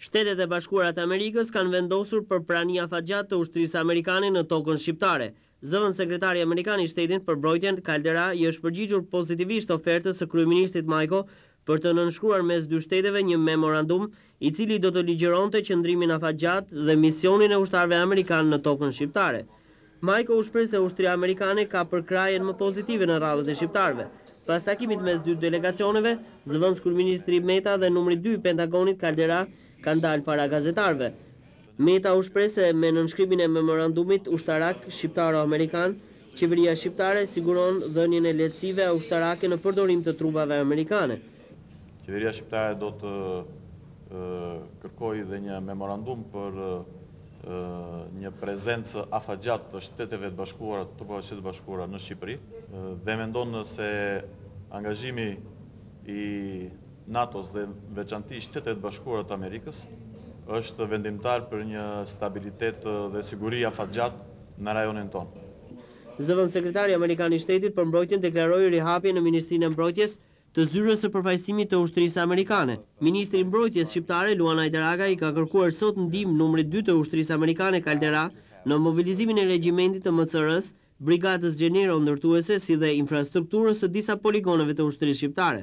Shtetet e Bashkuara të Amerikës kanë vendosur për prani afatgjatë të ushtrisë amerikane në tokën shqiptare. Zëvendëssekretari amerikan i Shtetit për Mbrojtjen, Caldera i është përgjigjur pozitivisht ofertës së kryeministrit Majko për të nënshkruar mes dy shteteve një memorandum, i cili do të ligjëronte qëndrimin afatgjatë dhe misionin e ushtarëve amerikanë në tokën shqiptare. Majko u shpreh se ushtria amerikane ka përkrahjen më pozitive në radhët e shqiptarëve. Pas takimit mes dy delegacioneve, zëvendëskryeministri Meta dhe numri dy i Pentagonit, Caldera, kanë dalë para gazetarëve. Meta u shpreh se me nënshkrimin e memorandumit ushtarak shqiptaro-amerikan, qeveria shqiptare siguron dhënien e lehtësive ushtarake në përdorim të trupave amerikane. Qeveria shqiptare do të kërkojë dhe një memorandum për një prezencë afatgjatë të Shteteve të Bashkuara, të trupave të Shteteve të Bashkuara në Shqipëri dhe mendon se angazhimi i NATO-s dhe veçanti Shteteve të Bashkuara të Amerikës është vendimtar për një stabilitet dhe siguri afatgjatë në rajonin tonë. Zëvendëssekretari amerikan i Shtetit për Mbrojtjen deklaroi rihapjen në Ministrinë e Mbrojtjes të Zyrës së Përfaqësimit të Ushtrisë Amerikane. Ministri i Mbrojtjes shqiptare, Luan Hajdaraga i ka kërkuar sot ndihmë numrit dy të Ushtrisë Amerikane Caldera në mobilizimin e regjimentit të MCR-së, Brigadës Xheniero-ndërtuese si dhe infrastrukturës së disa poligoneve të Ushtrisë Shqiptare.